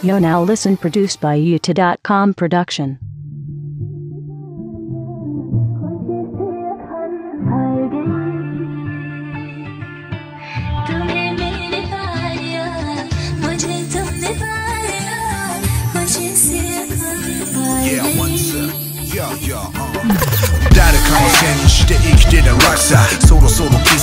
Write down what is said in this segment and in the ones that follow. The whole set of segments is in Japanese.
Yo Now Listen produced by Utah.com production. Yeah, once. sec. yeah. yo, uh. Ki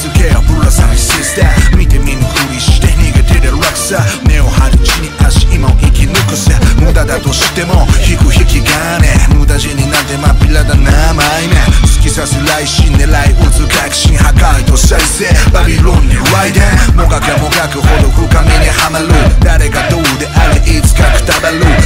だとしても引く引き金。無駄死になんてまっぴらだな甘いね。突き刺す来心狙い撃つ確信破壊と再生。バビロンにライデン。もがけもがくほど深みにはまる。誰がどうであれいつかくたばる。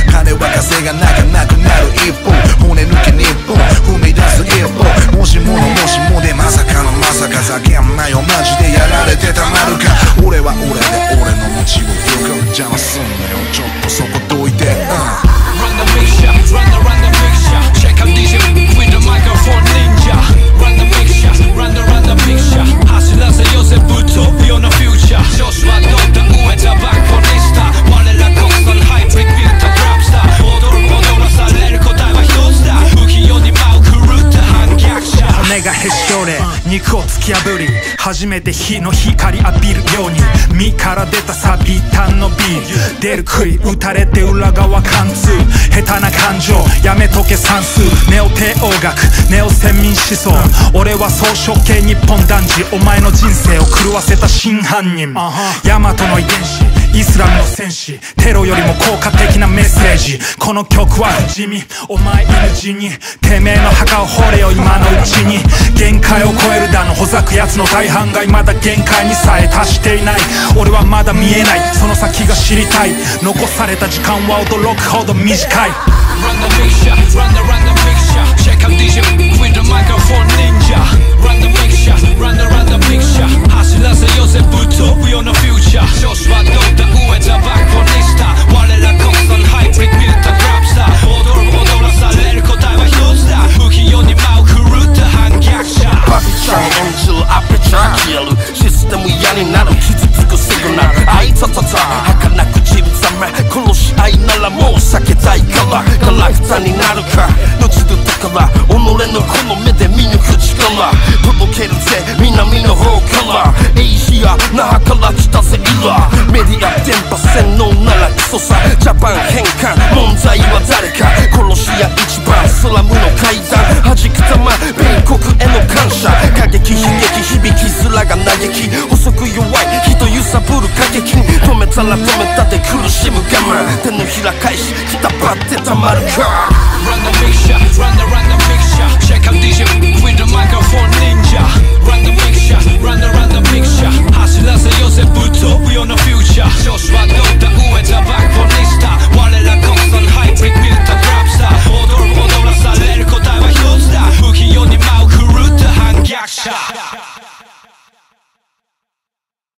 肉を突き破り初めて日の光浴びるように身から出たサビ単のビール出る杭打たれて裏側貫通下手な感情やめとけ算数ネオ帝王学ネオ先民思想。俺は草食系日本男児お前の人生を狂わせた真犯人。ヤマトの遺伝子イスラムの戦士テロよりも効果的なメッセージ。この曲は不死身お前犬死にてめえの墓を掘れよ今のうちに。限を超えるだのほざく奴の大半がまだ限界にさえ達していない。俺はまだ見えない。その先が知りたい。残された時間は驚くほど短い。Run the picture, run the, run. が那覇から来たぜイラメディア電波洗脳ならクソさ。ジャパン変還。問題は誰か。殺し屋一番スラムの階段。弾く玉米国への感謝。過激悲劇響きづらが嘆き。細く弱い人揺さぶる過激止めたら止めたで苦しむ我慢。手のひら返し。きたばってたまるか。Run the nation, run the run the ποιος